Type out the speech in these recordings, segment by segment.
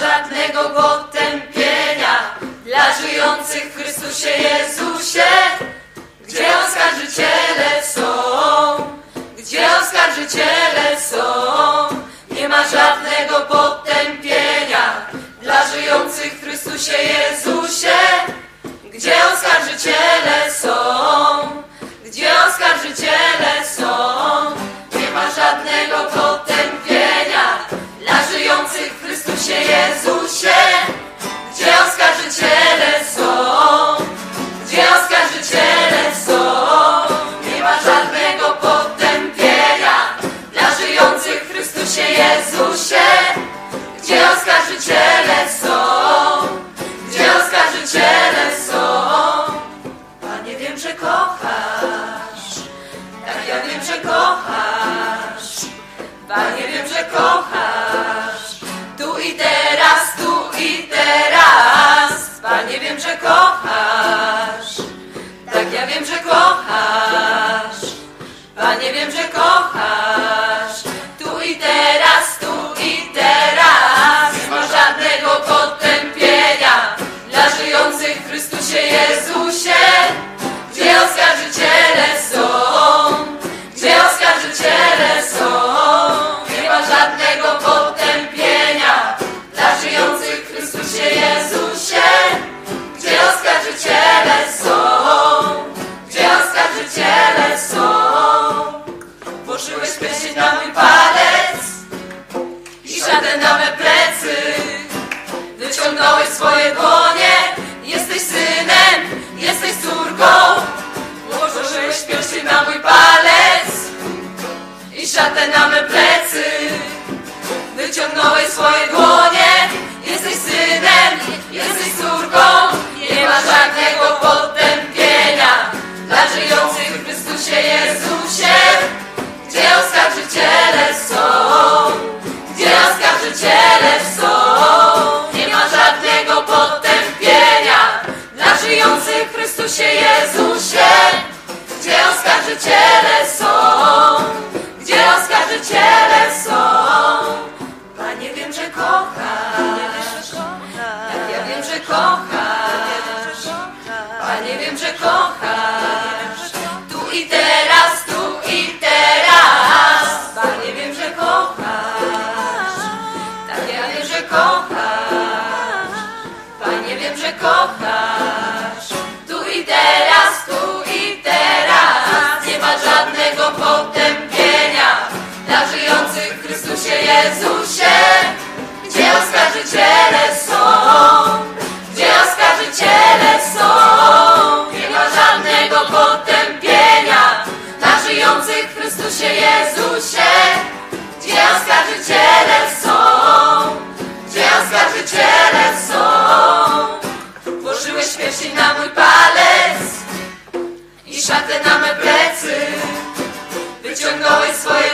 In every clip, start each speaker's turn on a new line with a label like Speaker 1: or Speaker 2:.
Speaker 1: żadnego potępienia dla żyjących w Chrystusie Jezusie. Gdzie oskarżyciele są? Gdzie oskarżyciele są? Nie ma żadnego potępienia dla żyjących w Chrystusie Jezusie. kochasz. Tak ja wiem, że kochasz. Panie, wiem, że kochasz. Tu i teraz, tu i teraz. Panie, wiem, że kochasz. Tak ja wiem, że kochasz. Panie, wiem, że kochasz. spieszyć na mój palec I żaden na me plecy. Wyciągnąłeś swoje dłonie. Jesteś synem, jesteś córką. Ułożyłeś piersi na mój palec I szatę na me plecy. Wyciągnąłeś swoje dłonie. Jesteś synem, jesteś córką. się Jezusie, gdzie oskarżyciele są, gdzie oskarżyciele są. Włożyłeś piersi na mój palec i szatę na me plecy, wyciągnąłeś swoje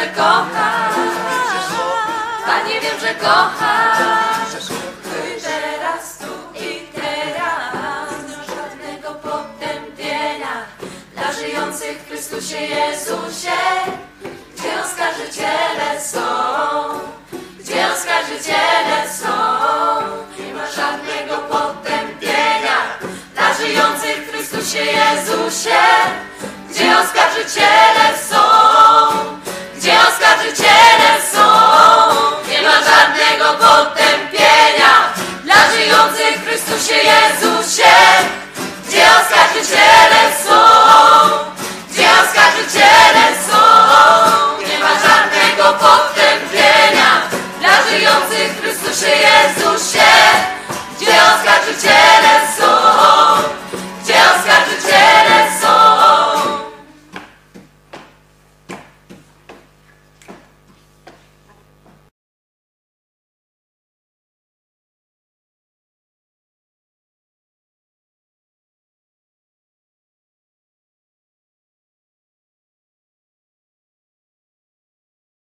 Speaker 1: że kochasz, Panie wiem, że kochasz. Ty teraz tu i teraz, żadnego potępienia dla żyjących w Chrystusie Jezusie, gdzie oskarżyciele są, gdzie oskarżyciele są, nie ma żadnego potępienia dla żyjących w Chrystusie Jezusie, gdzie oskarżyciele